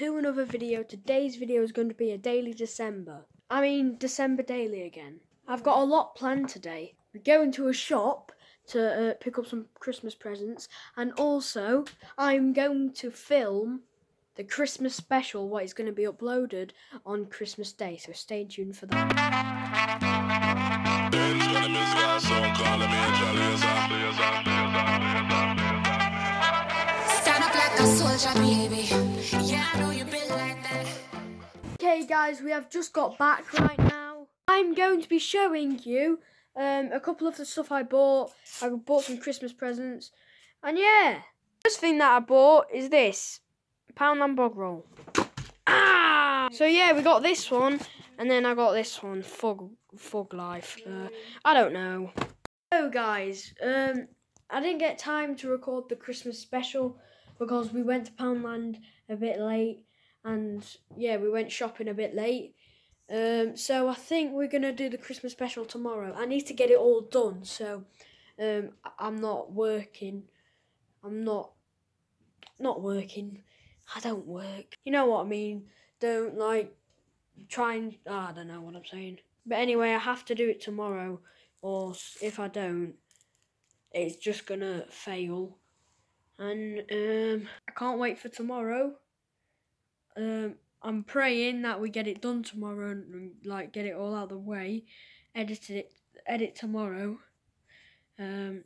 to another video. Today's video is going to be a daily December. I mean, December daily again. I've got a lot planned today. We're going to a shop to uh, pick up some Christmas presents, and also I'm going to film the Christmas special, what is going to be uploaded on Christmas Day. So stay tuned for that. Okay, guys, we have just got back right now. I'm going to be showing you um, a couple of the stuff I bought. I bought some Christmas presents, and yeah, first thing that I bought is this Poundland bog roll. Ah! So yeah, we got this one, and then I got this one, Fog Fog Life. Uh, I don't know. So guys, um, I didn't get time to record the Christmas special because we went to Poundland a bit late and yeah, we went shopping a bit late. Um, so I think we're gonna do the Christmas special tomorrow. I need to get it all done, so um, I'm not working. I'm not not working. I don't work. You know what I mean? Don't like try and I don't know what I'm saying. But anyway, I have to do it tomorrow, or if I don't, it's just gonna fail. And um, I can't wait for tomorrow um, I'm praying that we get it done tomorrow and, like get it all out of the way, edit it, edit tomorrow, um,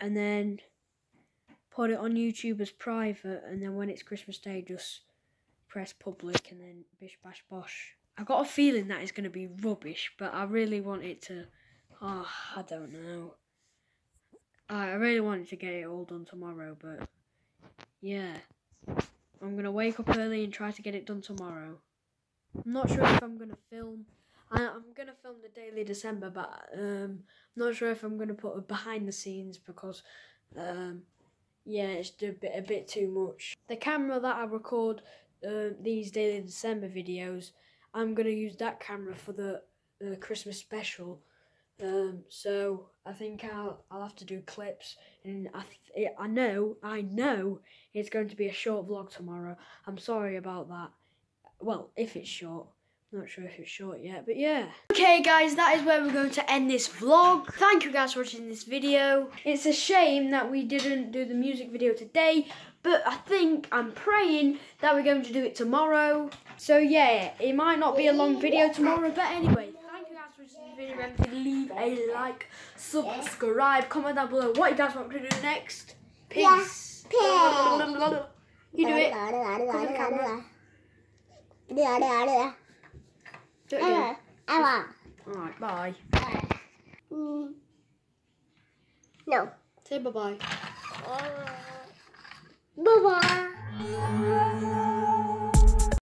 and then put it on YouTube as private, and then when it's Christmas Day, just press public, and then bish bash bosh. I got a feeling that it's gonna be rubbish, but I really want it to. Oh, I don't know. I really wanted to get it all done tomorrow, but yeah. I'm gonna wake up early and try to get it done tomorrow. I'm not sure if I'm gonna film. I, I'm gonna film the daily December, but um, I'm not sure if I'm gonna put a behind the scenes because, um, yeah, it's a bit a bit too much. The camera that I record uh, these daily December videos, I'm gonna use that camera for the uh, Christmas special. Um, so I think I'll I'll have to do clips, and I th- I know I know it's going to be a short vlog tomorrow. I'm sorry about that. Well, if it's short. Not sure if it's short yet, but yeah. Okay, guys, that is where we're going to end this vlog. Thank you guys for watching this video. It's a shame that we didn't do the music video today, but I think, I'm praying that we're going to do it tomorrow. So yeah, it might not be a long video tomorrow, but anyway, Remember to leave a like, subscribe, comment down below what you guys want me to do next. Peace. You do it. Cover the camera. Do it again. Alright, bye. No. Say bye bye. Bye bye.